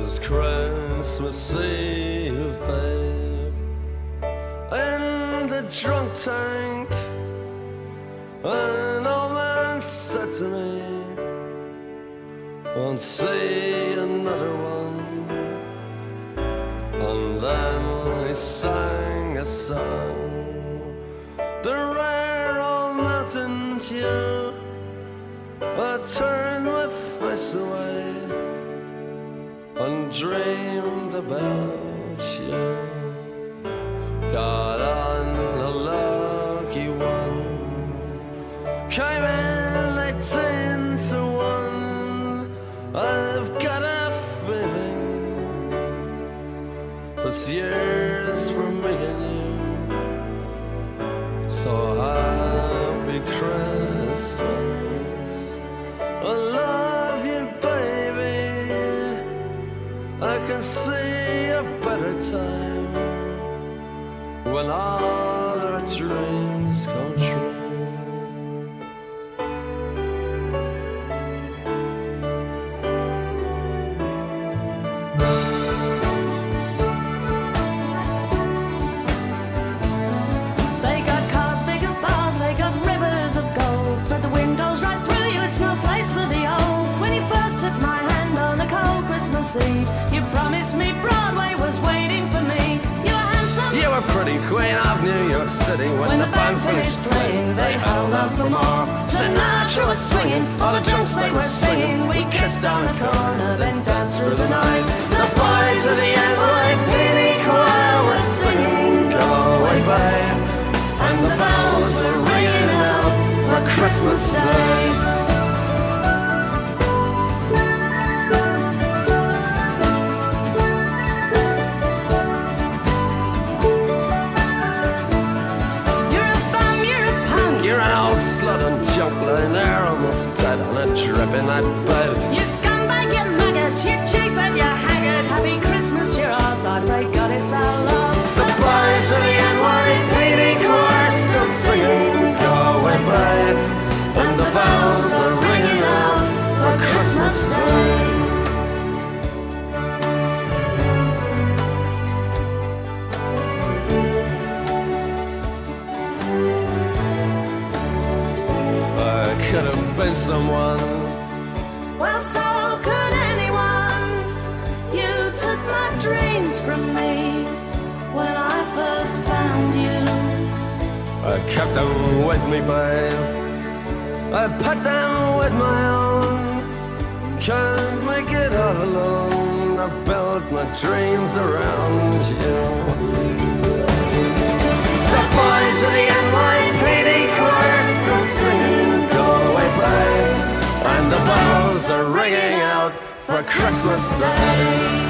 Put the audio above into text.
was Christmas Eve, babe, in the drunk tank. An old man said to me, Won't see another one. And then he sang a song, the rare old mountain dew. I turned my face away and dreamed about you. Got on a lucky one, came in eighteen to one. I've got a feeling this year's for me and you. So happy Christmas. See a better time when all our dreams come you promised me Broadway was waiting for me. You were handsome. You were pretty queen of New York City when, When the band finished playing, they held out for more. Sinatra was swinging, all the drunks they were singing. We kissed on the corner, then danced through the night. In that bed. You scumbag, you maggot, you cheap and you haggard. Happy Christmas, you're ours. I pray God it's our love. The boys of the NYPD choir still singing Go away, babe And the bells are ringing out for Christmas Day I could have been someone Well, so could anyone. You took my dreams from me when I first found you. I kept them with me, babe. I put them with my own. Can't make it all alone. I built my dreams around you. The boys of the for Christmas Day.